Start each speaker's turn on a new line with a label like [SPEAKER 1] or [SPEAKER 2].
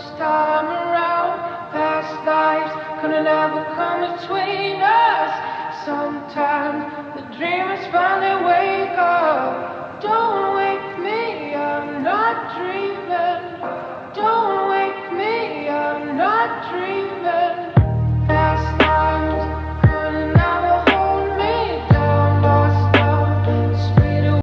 [SPEAKER 1] first time around. Past lives couldn't ever come between us. Sometimes the dreamers finally wake up. Don't wake me, I'm not dreaming. Don't wake me, I'm not dreaming.